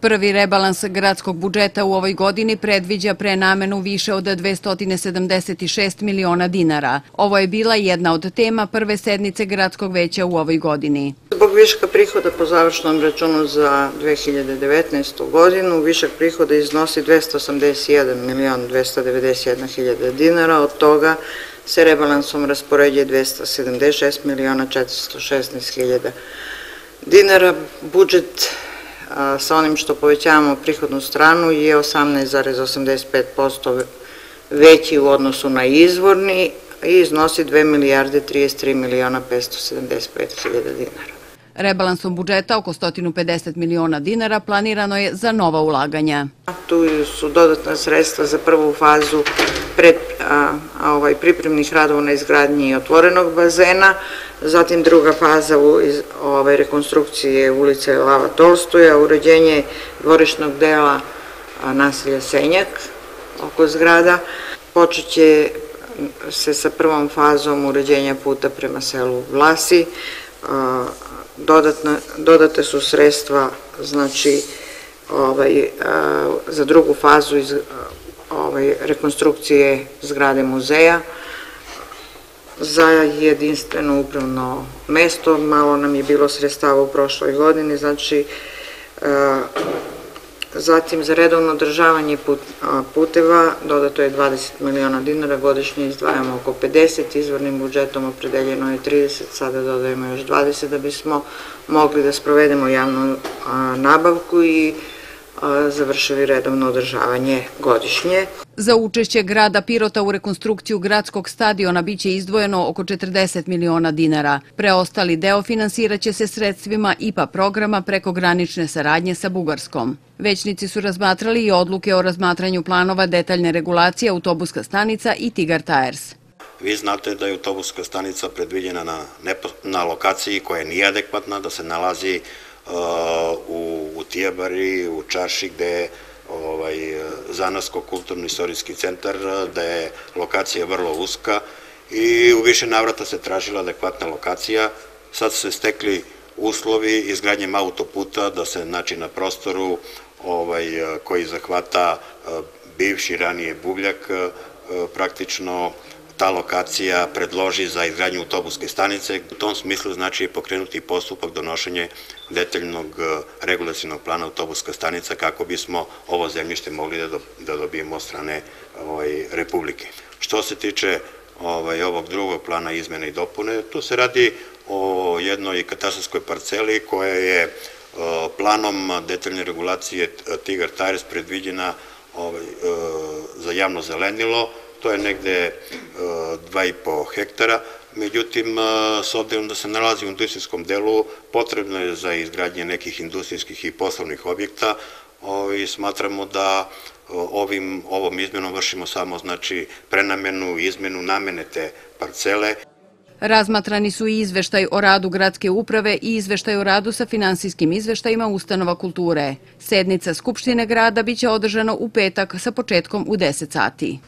Prvi rebalans gradskog budžeta u ovoj godini predviđa prenamenu više od 276 miliona dinara. Ovo je bila jedna od tema prve sednice gradskog veća u ovoj godini. Zbog viška prihoda po završnom računu za 2019. godinu, višak prihoda iznosi 281 milion 291 hiljada dinara, od toga se rebalansom raspoređuje 276 miliona 416 hiljada dinara. Budžet sa onim što povećavamo prihodnu stranu je 18,85% veći u odnosu na izvorni i iznosi 2 milijarde 33 miliona 575 hiljada dinara. Rebalansom budžeta oko 150 miliona dinara planirano je za nova ulaganja. Tu su dodatna sredstva za prvu fazu pred, ovaj, pripremnih radova na izgradnji otvorenog bazena, zatim druga faza u ovaj, rekonstrukcije ulice Lava Tolstoja, uređenje dvorišnog dela naselja Senjak oko zgrada, počeće se sa prvom fazom uređenja puta prema selu Vlasi, dodate su sredstva znači ovaj, za drugu fazu iz, ovaj, rekonstrukcije zgrade muzeja. Za jedinstveno upravno mesto, malo nam je bilo sredstava u prošloj godini, znači Zatim za redovno održavanje puteva dodato je 20 miliona dinara, godišnje izdvajamo oko 50, izvornim budžetom opredeljeno je 30, sada dodajemo još 20 da bismo mogli da sprovedemo javnu nabavku i završili redovno održavanje godišnje. Za učešće grada Pirota u rekonstrukciju gradskog stadiona biće izdvojeno oko 40 miliona dinara. Preostali deo finansiraće se sredstvima IPA programa preko granične saradnje sa Bugarskom. Većnici su razmatrali i odluke o razmatranju planova detaljne regulacije autobuska stanica i Tigar Tires. Vi znate da je autobuska stanica predviđena na, na lokaciji koja nije adekvatna, da se nalazi u, u Tijabari, u Čaši, gde je ovaj, Zanasko-kulturno-istorijski centar, da je lokacija vrlo uska i u više navrata se tražila adekvatna lokacija. Sad su se stekli uslovi izgradnjem autoputa da se znači, na prostoru ovaj, koji zahvata bivši ranije buvljak praktično ta lokacija predloži za izgradnju autobuske stanice. U tom smislu znači je pokrenuti postupak donošenje detaljnog e, regulacijnog plana autobuska stanica kako bismo ovo zemljište mogli da, da dobijemo od strane ovaj, Republike. Što se tiče ovaj, ovog drugog plana izmene i dopune, tu se radi o jednoj katastarskoj parceli koja je e, planom detaljne regulacije Tigar Tires predviđena ovaj, e, za javno zelenilo, to je negde 2,5 hektara, međutim, s obzirom da se nalazi u industrijskom delu, potrebno je za izgradnje nekih industrijskih i poslovnih objekta i smatramo da ovim, ovom izmenom vršimo samo znači prenamenu, izmenu namene te parcele. Razmatrani su i izveštaj o radu gradske uprave i izveštaj o radu sa finansijskim izveštajima ustanova kulture. Sednica Skupštine grada biće održana u petak sa početkom u 10 sati.